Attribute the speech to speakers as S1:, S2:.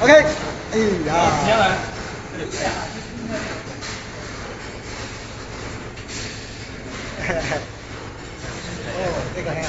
S1: ok. Ừ đó
S2: nhớ rồi
S1: Ồ, cái này